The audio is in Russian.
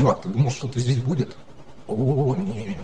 чувак, ты думал, что ты здесь будет? О, нет.